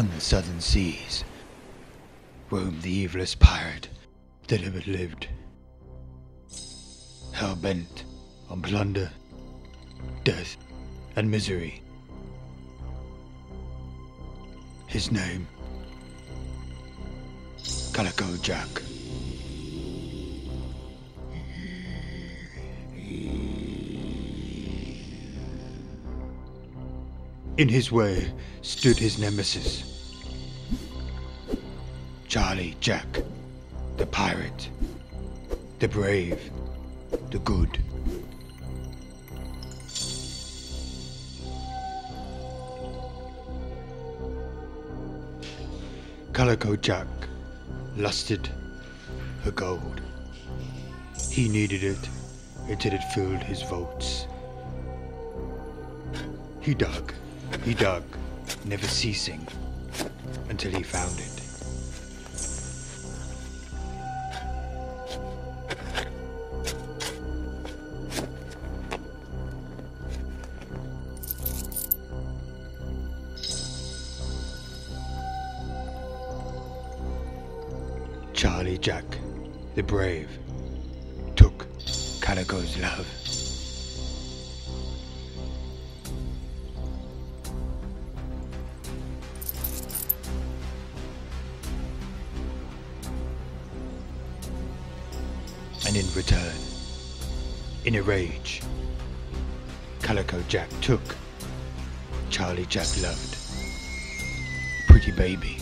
on the southern seas roamed the evilest pirate that ever lived. Hell bent on plunder, death, and misery. His name, Calico Jack. In his way stood his nemesis, Charlie Jack, the pirate, the brave, the good. Calico Jack lusted for gold. He needed it until it filled his votes. He dug, he dug, never ceasing, until he found it. Charlie Jack, the brave, took Calico's love. And in return, in a rage, Calico Jack took Charlie Jack loved. Pretty baby.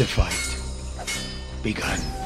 The fight begun.